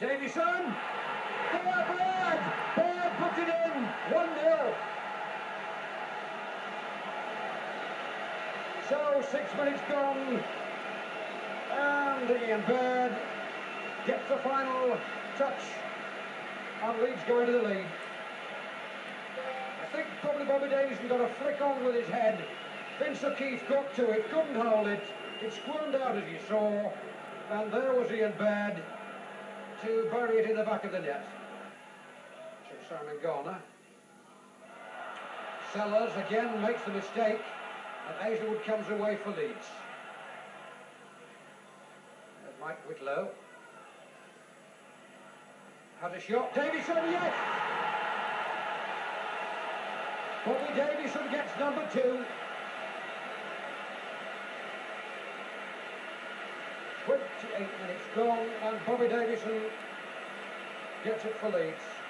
Davison! Baird! Baird puts it in! 1-0. So, six minutes gone. And Ian Baird gets the final touch. And Leeds go into the lead. I think probably Bobby Davison got a flick on with his head. Vince O'Keefe got to it, couldn't hold it. It squirmed out as you saw. And there was Ian Baird to bury it in the back of the net. Simon Garner. Sellars again makes the mistake. And Hazelwood comes away for Leeds. There's Mike Whitlow. Had a shot. Davison, yes! Bobby Davison gets number two. 28 minutes gone, and Bobby Davison gets it for Leeds.